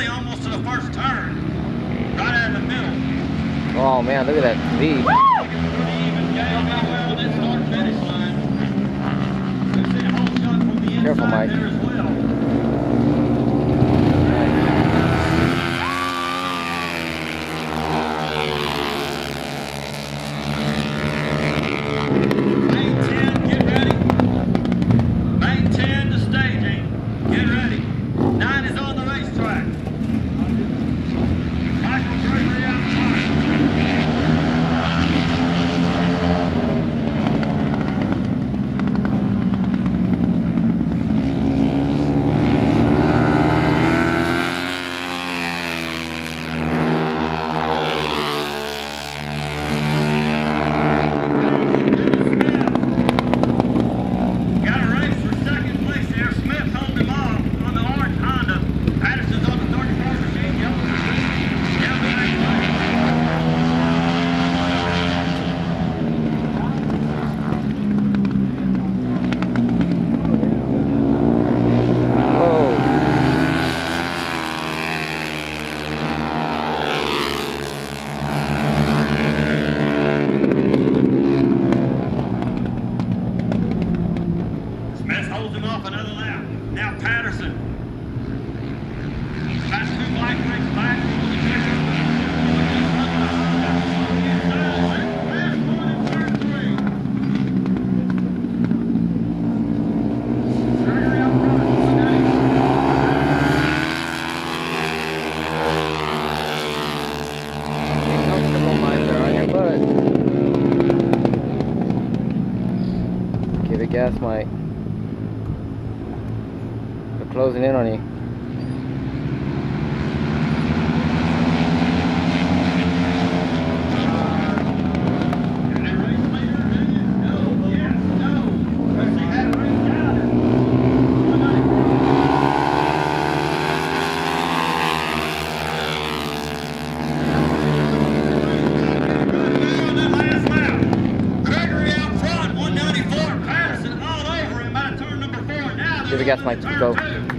really almost to the first turn. Right out of the middle. Oh man, look at that V. Careful, Mike. Holds him off another lap. Now Patterson. About two black rings back. Get comfortable, Mike. They're on your butt. Give it gas, Mike. They're closing in on you. Gregory out front, 194. Patterson all over him out of turn number four. Now Give it gas, Mike. Go.